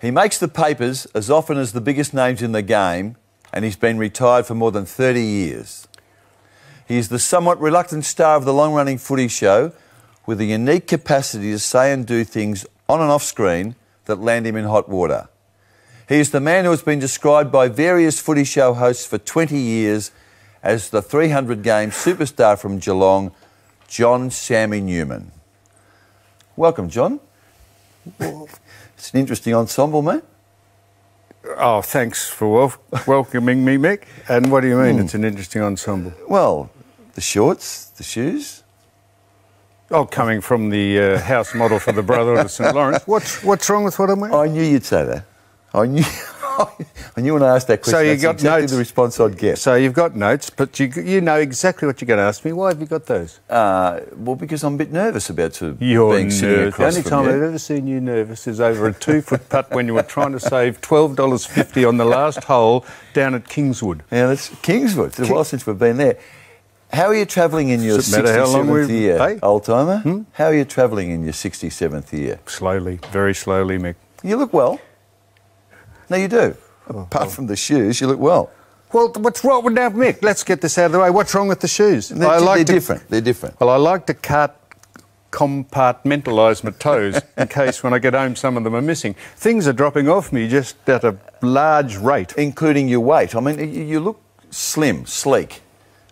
He makes the papers as often as the biggest names in the game, and he's been retired for more than 30 years. He is the somewhat reluctant star of the long running footy show with a unique capacity to say and do things on and off screen that land him in hot water. He is the man who has been described by various footy show hosts for 20 years as the 300 game superstar from Geelong, John Sammy Newman. Welcome, John. It's an interesting ensemble, mate. Oh, thanks for wel- welcoming me, Mick. And what do you mean it's an interesting ensemble? Well, the shorts, the shoes. Oh, coming from the uh, house model for the Brotherhood of St Laurence. What's, what's wrong with what I'm wearing? I knew you'd say that. I knew. I you want to ask that question. So you got exactly notes? the response I'd get. So you've got notes, but you, you know exactly what you're going to ask me. Why have you got those? Uh, well, because I'm a bit nervous about sort of You're being sitting nervous. The only time you. I've ever seen you nervous is over a two-foot putt when you were trying to save $12.50 on the last hole down at Kingswood. Yeah, that's Kingswood. It's a while since we've been there. How are you travelling in your Does it matter how long 67th year, hey? old timer? How are you travelling in your 67th year? Slowly, very slowly, Mick. You look well. No, you do. Apart from the shoes, you look well. Well, what's wrong with now, Mick? Let's get this out of the way. What's wrong with the shoes? They're, I like they're to, different. They're different. Well, I like to cut, compartmentalise my toes in case when I get home some of them are missing. Things are dropping off me just at a large rate. Including your weight. I mean, you, look slim, sleek.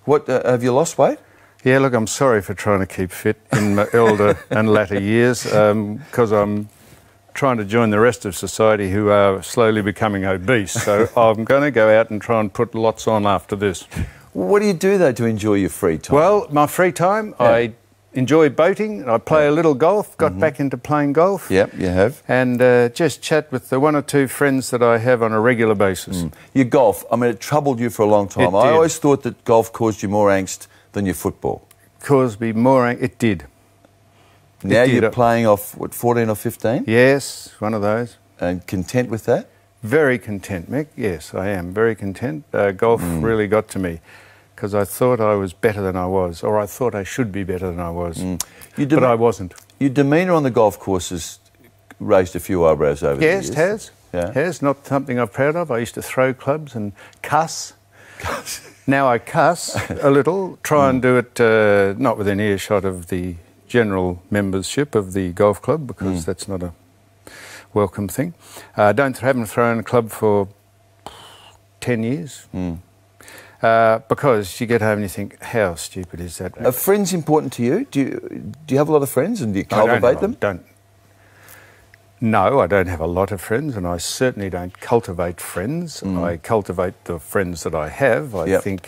What uh, have you lost weight? Yeah, look, I'm sorry for trying to keep fit in my elder and latter years because I'm trying to join the rest of society who are slowly becoming obese. So I'm going to go out and try and put lots on after this. What do you do though to enjoy your free time? Well, my free time, I enjoy boating. I play a little golf. Got back into playing golf. yep, you have. And uh, just chat with the one or two friends that I have on a regular basis. Your golf, I mean, it troubled you for a long time. I always thought that golf caused you more angst than your football. Caused me more. ang- It did. Now you're playing off, what, 14 or 15? Yes, one of those. And content with that? Very content, Mick. Yes, I am very content. Uh, golf Mm. really got to me because I thought I was better than I was, or I thought I should be better than I was, Mm. You but I wasn't. Your demeanour on the golf course has raised a few eyebrows over Yes, the it years. has. Yeah. Has not something I'm proud of. I used to throw clubs and cuss. now I cuss a little. Try Mm. and do it uh, not within earshot of the general membership of the golf club because Mm. that's not a welcome thing. Uh, don't haven't thrown a club for ten years. Mm. Uh, because you get home and you think, how stupid is that? Are friends important to you? Do you, do you have a lot of friends and do you cultivate them? Don't. No, I don't have a lot of friends, and I certainly don't cultivate friends. I cultivate the friends that I have. I Mm. Yep. think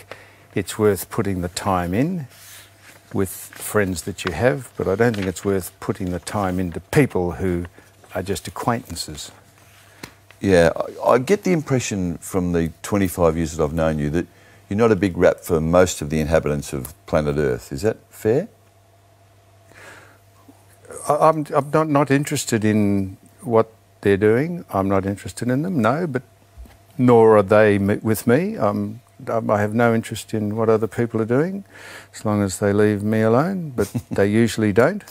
it's worth putting the time in with friends that you have, but I don't think it's worth putting the time into people who are just acquaintances. Yeah, I, I get the impression from the 25 years that I've known you that you're not a big rap for most of the inhabitants of planet Earth. Is that fair? I- I'm, I'm not, not interested in what they're doing. I'm not interested in them, no, but nor are they m- with me. Um, I have no interest in what other people are doing as long as they leave me alone, but they usually don't.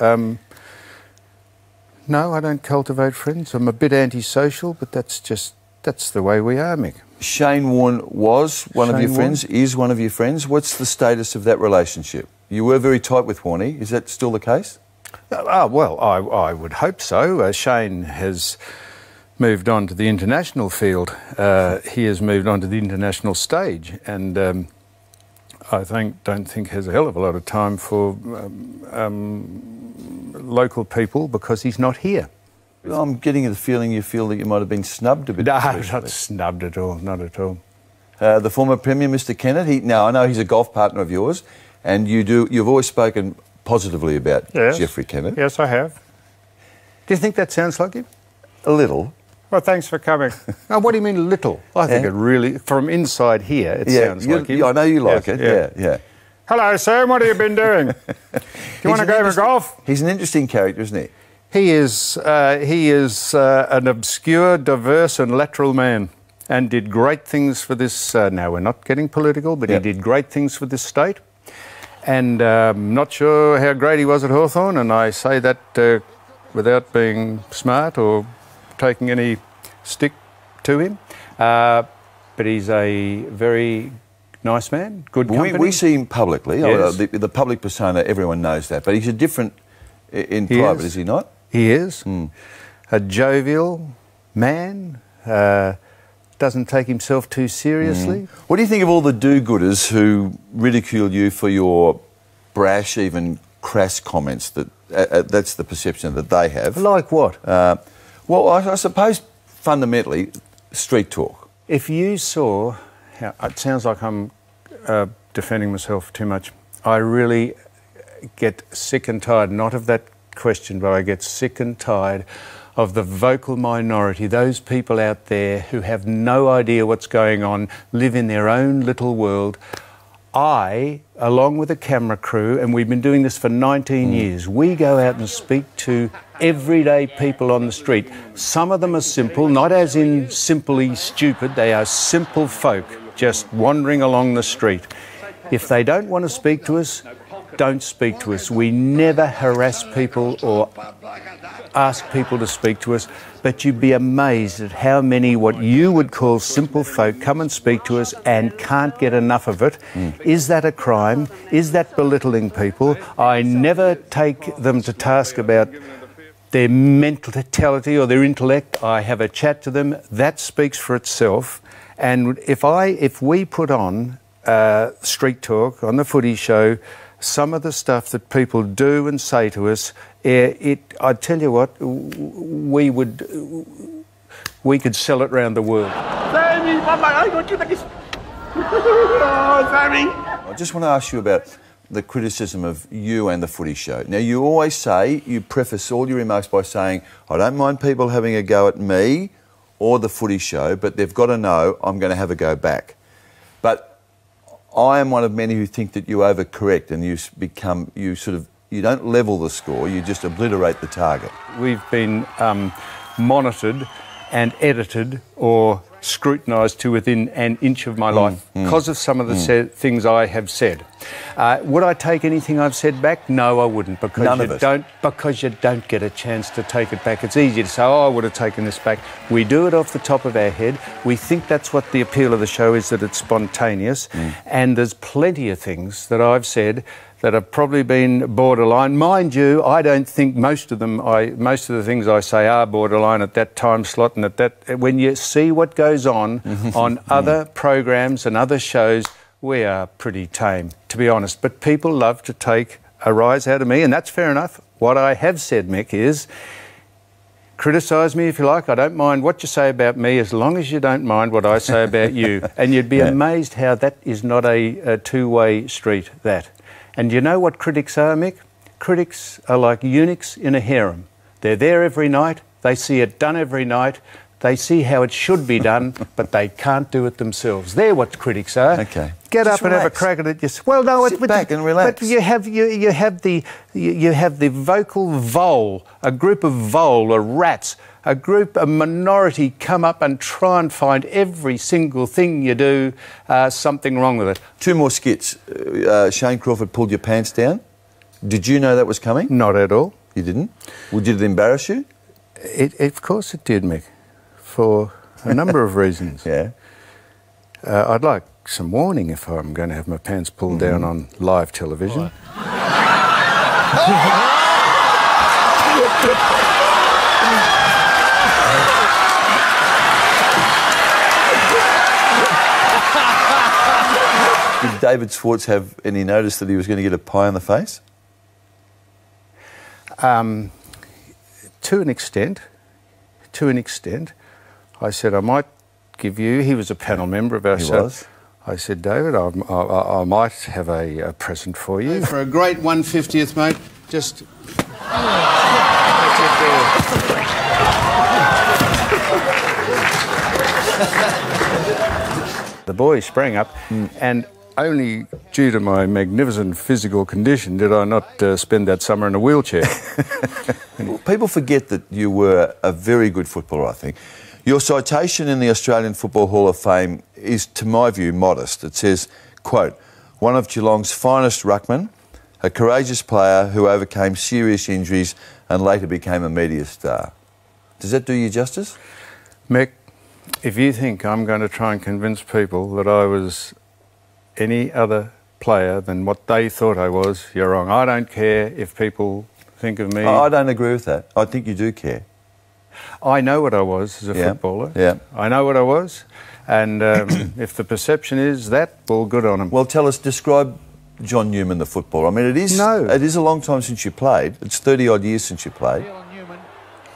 Um, no, I don't cultivate friends. I'm a bit antisocial, but that's just that's the way we are, Mick. Shane Warne was one of Shane your Warne? friends, is one of your friends. What's the status of that relationship? You were very tight with Warney. Is that still the case? Ah, well, I, I would hope so. Uh, Shane has moved on to the international field. Uh, he has moved on to the international stage, and um, I think don't think has a hell of a lot of time for um, um, local people because he's not here. I'm getting the feeling you feel that you might have been snubbed a bit. No, recently. not snubbed at all. Not at all. Uh, the former Premier, Mr. Kennett. He, now, I know he's a golf partner of yours, and you do. You've always spoken positively about Yes. Jeffrey Kennett. Yes, I have. Do you think that sounds like him? A little. Well, thanks for coming. now, what do you mean little? I think Yeah. it really, from inside here, it sounds like him. yeah, I know you like Yes, it. Yeah, yeah. Hello, Sam. What have you been doing? Do you want to go interesting- golf? He's an interesting character, isn't he? He is. Uh, he is uh, an obscure, diverse, and lateral man, and did great things for this. Uh, now we're not getting political, but Yep. he did great things for this state. And um, not sure how great he was at Hawthorn, and I say that uh, without being smart or taking any stick to him. Uh, but he's a very nice man, good We, company. we see him publicly. Yes. Uh, the, the public persona, everyone knows that. But he's a different in He private, is. is he not? He is a jovial man. Uh, doesn't take himself too seriously. What do you think of all the do-gooders who ridicule you for your brash, even crass comments? That uh, uh, that's the perception that they have. Like what? Uh, well, I, I suppose fundamentally, street talk. If you saw, how, it sounds like I'm uh, defending myself too much. I really get sick and tired, not of that question, but I get sick and tired of the vocal minority, those people out there who have no idea what's going on, live in their own little world. I, along with a camera crew, and we've been doing this for 19 hmm. years, we go out and speak to everyday people on the street. Some of them are simple, not as in simply stupid, they are simple folk just wandering along the street. If they don't want to speak to us, don't speak to us. We never harass people or ask people to speak to us, but you'd be amazed at how many what you would call simple folk come and speak to us and can't get enough of it. Is that a crime? Is that belittling people? I never take them to task about their mentality or their intellect. I have a chat to them. That speaks for itself. And if I, if we put on uh, street talk on the footy show, some of the stuff that people do and say to us, it, I tell you what, we would, we could sell it round the world. Sammy, Mama, I got you like this. Oh, Sammy. I just want to ask you about the criticism of you and the footy show. Now, you always say, you preface all your remarks by saying, I don't mind people having a go at me or the footy show, but they've got to know I'm going to have a go back. But I am one of many who think that you overcorrect and you become, you sort of, you don't level the score, you just obliterate the target. We've been um, monitored and edited or scrutinised to within an inch of my Mm, life because of some of the sa- things I have said. Uh, would I take anything I've said back? No, I wouldn't because None you of it. don't because you don't get a chance to take it back. It's easy to say, "Oh, I would have taken this back." We do it off the top of our head. We think that's what the appeal of the show is that it's spontaneous, Mm. and there's plenty of things that I've said that have probably been borderline. Mind you, I don't think most of them, I, most of the things I say are borderline at that time slot and at that. When you see what goes on on other programs and other shows, we are pretty tame, to be honest. But people love to take a rise out of me, and that's fair enough. What I have said, Mick, is criticise me if you like. I don't mind what you say about me as long as you don't mind what I say about you. And you'd be amazed how that is not a, a two way street, that. And you know what critics are, Mick? Critics are like eunuchs in a harem. They're there every night, they see it done every night. They see how it should be done, but they can't do it themselves. They're what critics are. Okay. Get Just up and have a crack at it. Just well, no, Sit it, back and relax. But you have you, you have the you, you have the vocal vole, a group of vole or rats, a group, a minority come up and try and find every single thing you do uh, something wrong with it. Two more skits. Uh, uh, Shane Crawford pulled your pants down. Did you know that was coming? Not at all. You didn't? Well, did it embarrass you? It, it- of course it did, Mick, for a number of reasons. Yeah. Uh, I'd like some warning if I'm going to have my pants pulled down on live television. David Schwartz have any notice that he was going to get a pie in the face? Um, to an extent, to an extent, I said I might give you. He was a panel member of our He show. was. I said, David, I, I, I might have a, a present for you. For a great 150th, mate, just The boy sprang up, and only due to my magnificent physical condition did I not uh, spend that summer in a wheelchair. Well, People forget that you were a very good footballer, I think. Your citation in the Australian Football Hall of Fame is, to my view, modest. It says, quote, one of Geelong's finest ruckmen, a courageous player who overcame serious injuries and later became a media star. Does that do you justice? Mick, if you think I'm going to try and convince people that I was any other player than what they thought I was, you're wrong. I don't care if people think of me. Oh, I don't agree with that. I think you do care. I know what I was as a Yeah, footballer. yeah. I know what I was. And um, if the perception is that, well, good on them. Well, tell us, describe John Newman, the footballer. I mean, it is No. it is a long time since you played. It's 30 odd years since you played.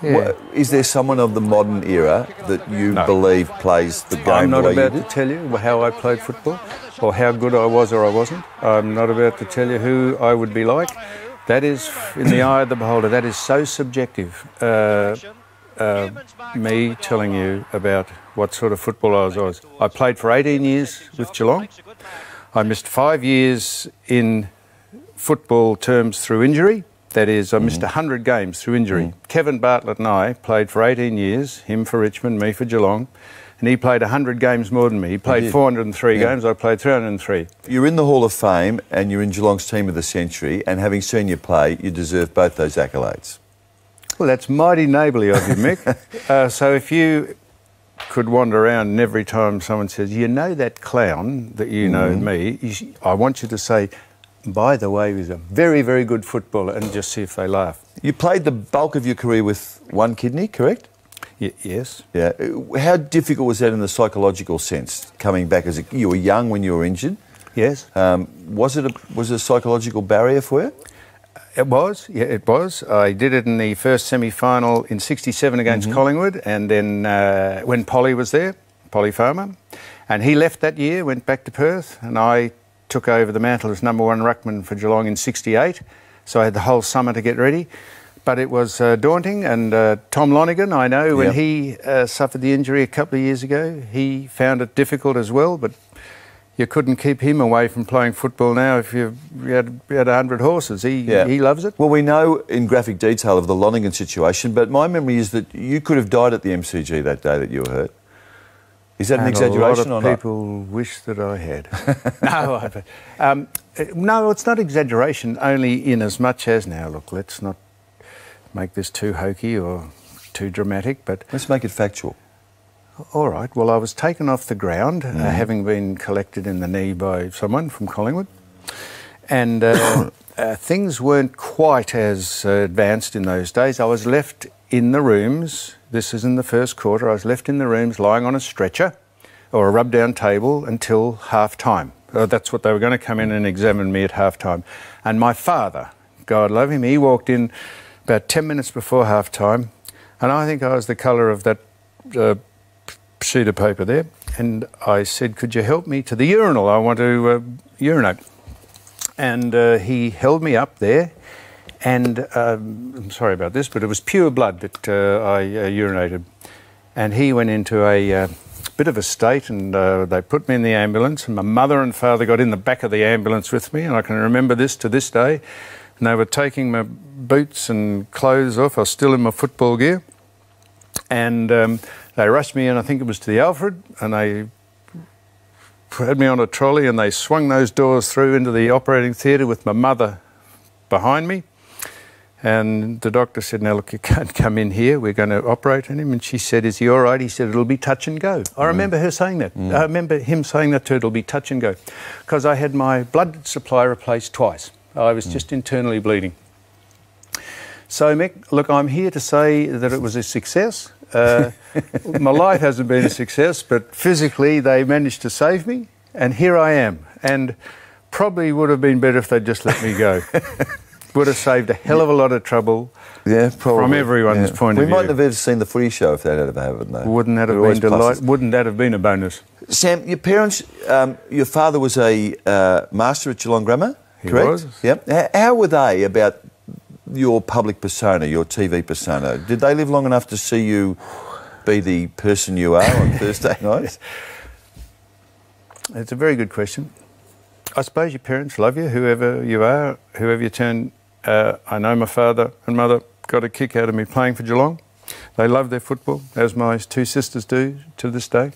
Yeah. Is there someone of the modern era that you No. believe plays the game I'm not about to tell you how I played football or how good I was or I wasn't. I'm not about to tell you who I would be like. That is, in the eye of the beholder, that is so subjective. Uh, uh, me telling you about what sort of footballer I was. I played for 18 years with Geelong. I missed five years in football terms through injury. That is, I missed 100 mm-hmm. games through injury. Mm. Kevin Bartlett and I played for 18 years, him for Richmond, me for Geelong, and he played 100 games more than me. He played did. 403 Yeah. games, I played 303. You're in the Hall of Fame and you're in Geelong's team of the century, and having seen you play, you deserve both those accolades. Well, that's mighty neighbourly of you, Mick. uh, so if you could wander around and every time someone says, you know that clown that you know mm-hmm. me, you sh- I want you to say, by the way, he was a very, very good footballer, and just see if they laugh. You played the bulk of your career with one kidney, correct? Y- yes. Yeah. How difficult was that in the psychological sense, coming back as a, you were young when you were injured? Yes. Um, was it a, was it a psychological barrier for you? It was, yeah, it was. I did it in the first semi final in 67 against Collingwood, and then uh, when Polly was there, Polly Farmer, and he left that year, went back to Perth, and I took over the mantle as number one ruckman for Geelong in 68. So I had the whole summer to get ready. But it was uh, daunting, and uh, Tom Lonergan, I know, when Yep. he uh, suffered the injury a couple of years ago, he found it difficult as well, but you couldn't keep him away from playing football now if you, had, had 100 horses. He, he loves it. Well, we know in graphic detail of the Lonergan situation, but my memory is that you could have died at the MCG that day that you were hurt. Is that an And exaggeration a lot of people wish that I had. no, I, um, uh, no, it's not exaggeration. Only in as much as now. Look, let's not make this too hokey or too dramatic. But? Let's make it factual. all right. Well, I was taken off the ground, Mm-hmm. uh, having been collected in the knee by someone from Collingwood, and uh, uh, things weren't quite as uh, advanced in those days. I was left in the rooms. This is in the first quarter. I was left in the rooms, lying on a stretcher or a rub-down table until half time. Uh, that's what they were going to come in and examine me at half time. And my father, God love him, he walked in about 10 minutes before half time, and I think I was the colour of that uh, sheet of paper there. And I said, Could you help me to the urinal? I want to uh, urinate. And uh, he held me up there. And um, I'm sorry about this, but it was pure blood that uh, I uh, urinated. And he went into a uh, bit of a state, and uh, they put me in the ambulance. And my mother and father got in the back of the ambulance with me, and I can remember this to this day. And they were taking my boots and clothes off. I was still in my football gear and um, they rushed me in. I think it was to the Alfred, and they had me on a trolley, and they swung those doors through into the operating theatre with my mother behind me. And the doctor said, "Now look, you can't come in here. We're going to operate on him." And she said, "Is he all right?" He said, "It'll be touch and go." I mm. remember her saying that. Mm. I remember him saying that to her. It'll be touch and go, because I had my blood supply replaced twice. I was mm. just internally bleeding. So, Mick, look, I'm here to say that it was a success. Uh, my life hasn't been a success, but physically they managed to save me, and here I am. And probably would have been better if they'd just let me go. would have saved a hell of a lot of trouble. Yeah, probably. From everyone's point we of view. We might have ever seen the footy show if that had happened, though. Wouldn't that have been delight? Wouldn't that have been a bonus? Sam, your parents, um, your father was a uh, master at Geelong Grammar, He correct? was. Yep. How, how were they about your public persona, your TV persona? Did they live long enough to see you be the person you are on Thursday nights? It's a very good question. I suppose your parents love you, whoever you are, whoever you turn. Uh, I know my father and mother got a kick out of me playing for Geelong. They love their football, as my two sisters do to this day.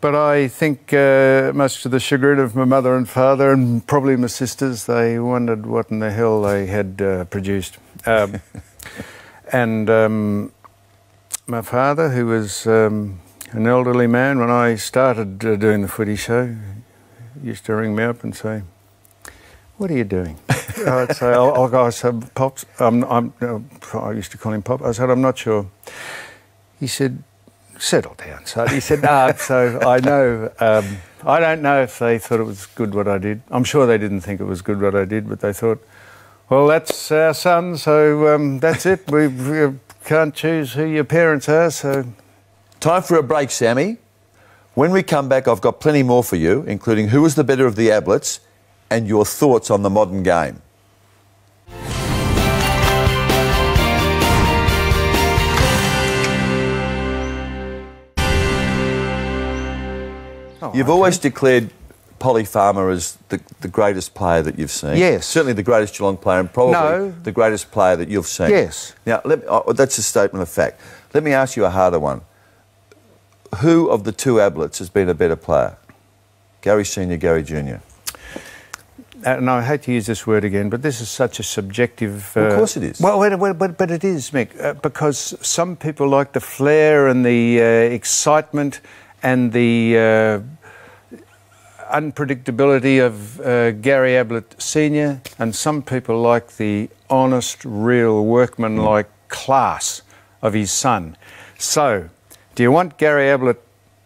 But I think, uh, much to the chagrin of my mother and father, and probably my sisters, they wondered what in the hell they had uh, produced. Um, and um, my father, who was um, an elderly man when I started uh, doing the footy show, used to ring me up and say, "What are you doing?" I'd say. I said, "Pops, uh, I used to call him Pop." I said, "I'm not sure." He said, "Settle down, son." He said, "No." so I know. Um, I don't know if they thought it was good what I did. I'm sure they didn't think it was good what I did, but they thought, "Well, that's our son, so um, that's it. We, we can't choose who your parents are, so." Time for a break, Sammy. When we come back, I've got plenty more for you, including who was the better of the Ablets and your thoughts on the modern game. Oh, You've okay. always declared Polly Farmer as the, the greatest player that you've seen. Yes. Certainly the greatest Geelong player and probably No. the greatest player that you've seen. Yes. Now, let me, oh, oh that's a statement of fact. Let me ask you a harder one. Who of the two Ablets has been a better player? Gary Senior, Gary Junior. And I hate to use this word again, but this is such a subjective. Of course it is. Well, but, but it is, Mick, uh, because some people like the flair and the uh, excitement and the uh, unpredictability of uh, Gary Ablett Senior, and some people like the honest, real, workman-like class of his son. So, do you want Gary Ablett?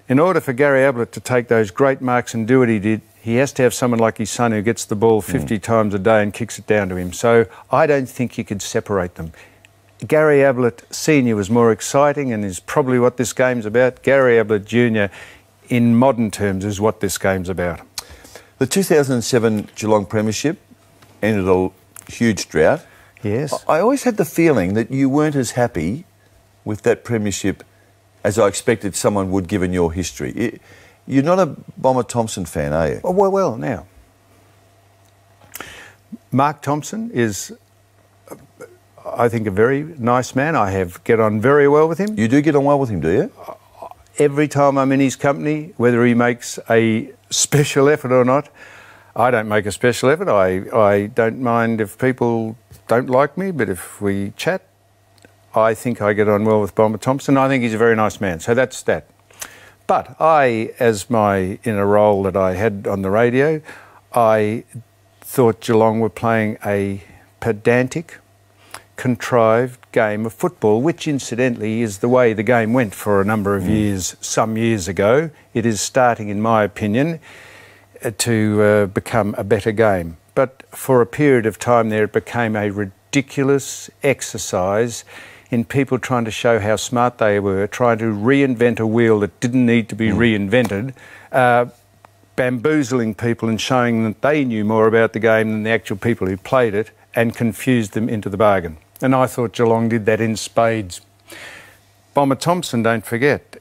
In order for Gary Ablett to take those great marks and do what he did, he has to have someone like his son who gets the ball hmm. 50 times a day and kicks it down to him. So I don't think you could separate them. Gary Ablett Senior was more exciting and is probably what this game's about. Gary Ablett Junior, in modern terms, is what this game's about. The 2007 Geelong Premiership ended a huge drought. Yes. I always had the feeling that you weren't as happy with that premiership as I expected someone would given your history. I- You're not a Bomber Thompson fan, are you? Oh, well, well, now. Mark Thompson is, I think, a very nice man. I have get on very well with him. You do get on well with him, do you? every time I'm in his company, whether he makes a special effort or not, I don't make a special effort. I, I don't mind if people don't like me, but if we chat, I think I get on well with Bomber Thompson. I think he's a very nice man. So that's that. But I, as my in a role that I had on the radio, I thought Geelong were playing a pedantic, contrived game of football, which incidentally is the way the game went for a number of years, some years ago. It is starting, in my opinion, uh, to uh, become a better game. But for a period of time there, it became a ridiculous exercise in people trying to show how smart they were, trying to reinvent a wheel that didn't need to be reinvented. Uh, bamboozling people and showing that they knew more about the game than the actual people who played it and confused them into the bargain. And I thought Geelong did that in spades. Bomber Thompson, don't forget,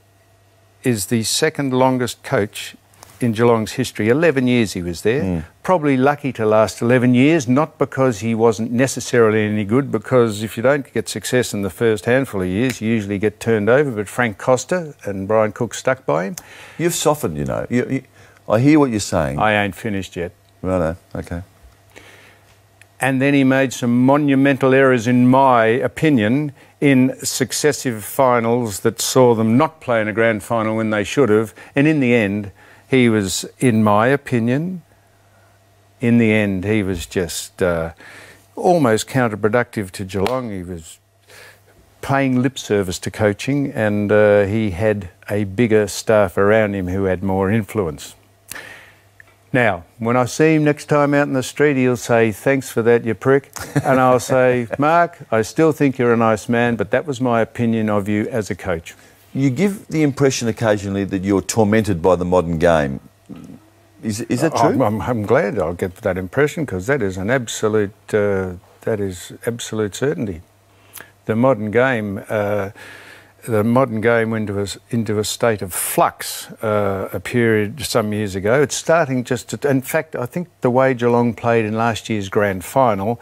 is the second longest coach in Geelong's history. 11 years he was there. Hmm. Probably lucky to last 11 years, not because he wasn't necessarily any good, because if you don't get success in the first handful of years, you usually get turned over. But Frank Costa and Brian Cook stuck by him. You've softened, you know. You, you, I hear what you're saying. I ain't finished yet. Righto, okay. and then he made some monumental errors, in my opinion, in successive finals that saw them not play in a grand final when they should have. And in the end, he was, in my opinion, in the end, he was just uh, almost counterproductive to Geelong. He was paying lip service to coaching, and uh, he had a bigger staff around him who had more influence. Now, when I see him next time out in the street, he'll say, Thanks for that, you prick. And I'll say, Mark, I still think you're a nice man, but that was my opinion of you as a coach. You give the impression occasionally that you're tormented by the modern game. Is, is that true? I'm, I'm, glad I'll get that impression because that is an absolute, uh, that is absolute certainty. The modern game, uh, the modern game went into a, into a state of flux uh, a period some years ago. It's starting just to, in fact, I think the way Geelong played in last year's grand final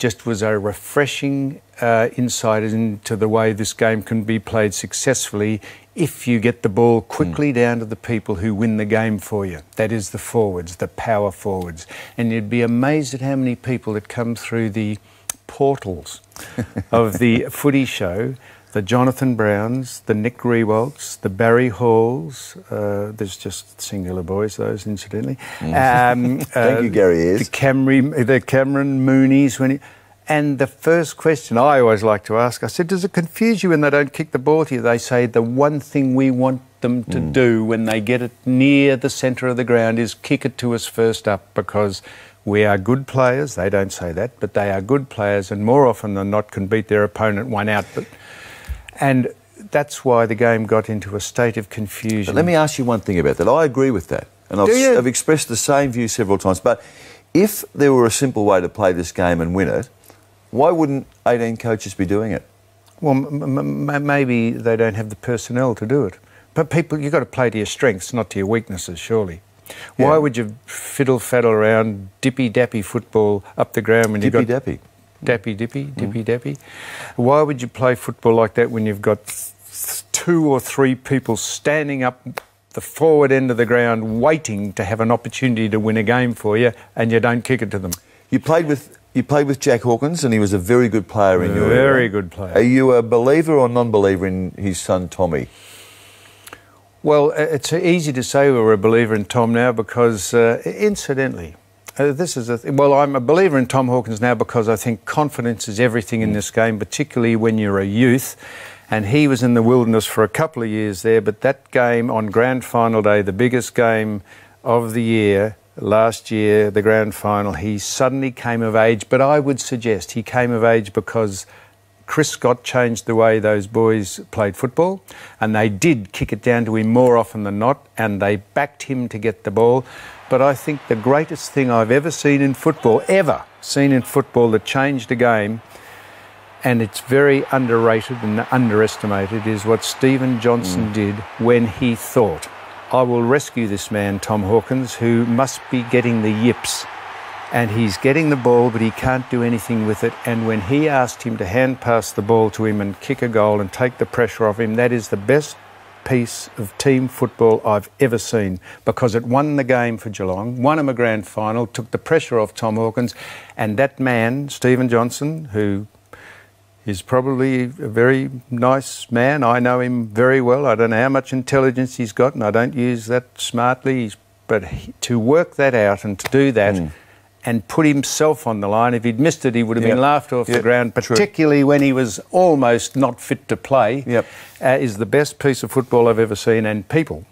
just was a refreshing uh, insight into the way this game can be played successfully if you get the ball quickly down to the people who win the game for you. That is the forwards, the power forwards. And you'd be amazed at how many people that come through the portals of the footy show the Jonathan Browns, the Nick Riewoldts, the Barry Halls. Uh, there's just singular boys, those incidentally. Um, Thank you, Gary Ayres. The, Camry, the Cameron Moonies. When he, and the first question I always like to ask, I said, does it confuse you when they don't kick the ball to you? They say the one thing we want them to do when they get it near the centre of the ground is kick it to us first up because we are good players. They don't say that, but they are good players and more often than not can beat their opponent one out. But, and that's why the game got into a state of confusion. But let me ask you one thing about that. I agree with that. And I've, I've expressed the same view several times. But if there were a simple way to play this game and win it, why wouldn't 18 coaches be doing it? Well, m- m- m- maybe they don't have the personnel to do it. But people, you've got to play to your strengths, not to your weaknesses, surely. Why would you fiddle faddle around dippy dappy football up the ground when you've Dippy got dappy. Dappy dippy dippy dappy? Why would you play football like that when you've got th- two or three people standing up the forward end of the ground waiting to have an opportunity to win a game for you and you don't kick it to them? You played with you played with Jack Hawkins, and he was a very good player in your Very good player. Are you a believer or non-believer in his son Tommy? Well, it's easy to say we're a believer in Tom now because, uh, incidentally, uh, this is a th- well, I'm a believer in Tom Hawkins now because I think confidence is everything in this game, particularly when you're a youth. And he was in the wilderness for a couple of years there, but that game on grand final day, the biggest game of the year, last year, the grand final, he suddenly came of age. But I would suggest he came of age because Chris Scott changed the way those boys played football, and they did kick it down to him more often than not, and they backed him to get the ball. But I think the greatest thing I've ever seen in football, ever seen in football that changed a game, and it's very underrated and underestimated, is what Stephen Johnson mm. did when he thought, I will rescue this man, Tom Hawkins, who must be getting the yips and he's getting the ball, but he can't do anything with it. And when he asked him to hand pass the ball to him and kick a goal and take the pressure off him, that is the best piece of team football I've ever seen because it won the game for Geelong, won him a grand final, took the pressure off Tom Hawkins, and that man, Stephen Johnson, who is probably a very nice man. I know him very well. I don't know how much intelligence he's got, and I don't use that smartly. But he, to work that out and to do that hmm. And put himself on the line, if he'd missed it, he would have Yep. been laughed off Yep, the ground, true. particularly when he was almost not fit to play. Yep. Uh, is the best piece of football I've ever seen, and people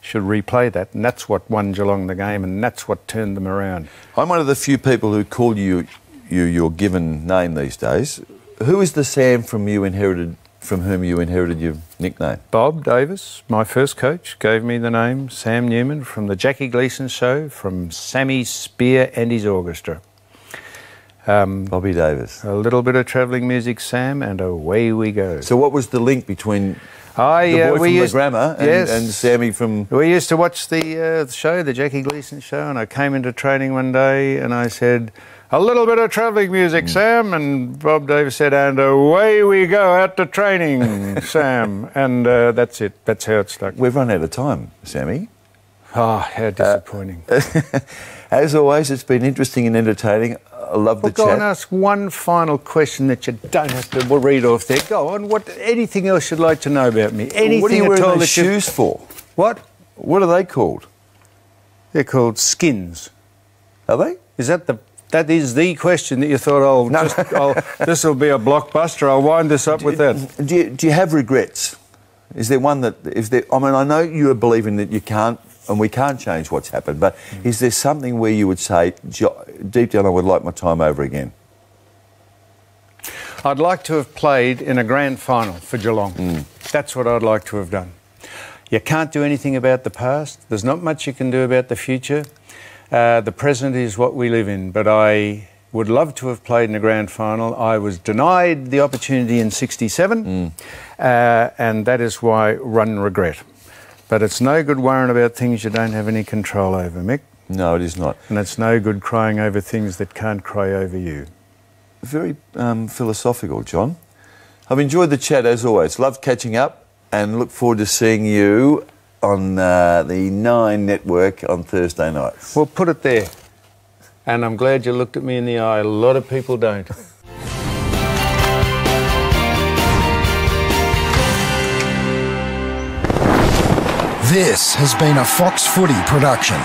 should replay that. And that's what won Geelong the game, and that's what turned them around. I'm one of the few people who call you, you your given name these days. Who is the Sam from you inherited, from whom you inherited your nickname? Bob Davis, my first coach, gave me the name Sam Newman from the Jackie Gleason show from Sammy Spear and his orchestra. Um, Bobby Davis. a little bit of travelling music, Sam, and away we go. So, what was the link between I, the boy uh, from we the grammar and, yes, and Sammy from? we used to watch the, uh, the show, the Jackie Gleason show, and I came into training one day and I said, a little bit of travelling music, mm. Sam. And Bob Davis said, and away we go out to training, Sam. And uh, that's it. That's how it stuck. We've run out of time, Sammy. Oh, how uh, disappointing. As always, it's been interesting and entertaining. I love Well, the go chat. and ask one final question that you don't have to read off there. Go on. What? Anything else you'd like to know about me? Anything what are you wearing those that you- shoes for? What? What are they called? They're called skins. Are they? Is that the? That is the question that you thought, oh, just, I'll, this will be a blockbuster. I'll wind this up with that. Do you, do you have regrets? Is there one that is there? I mean, I know you are believing that you can't and we can't change what's happened, but Mm. is there something where you would say, deep down, I would like my time over again? I'd like to have played in a grand final for Geelong. That's what I'd like to have done. You can't do anything about the past. There's not much you can do about the future. Uh, the present is what we live in. But I would love to have played in a grand final. I was denied the opportunity in '67, uh, and that is why run regret. But it's no good worrying about things you don't have any control over, Mick. No, it is not. And it's no good crying over things that can't cry over you. Very um, philosophical, John. I've enjoyed the chat as always. Loved catching up and look forward to seeing you on uh, the Nine Network on Thursday nights. Well, put it there. And I'm glad you looked at me in the eye. A lot of people don't. this has been a Fox Footy production.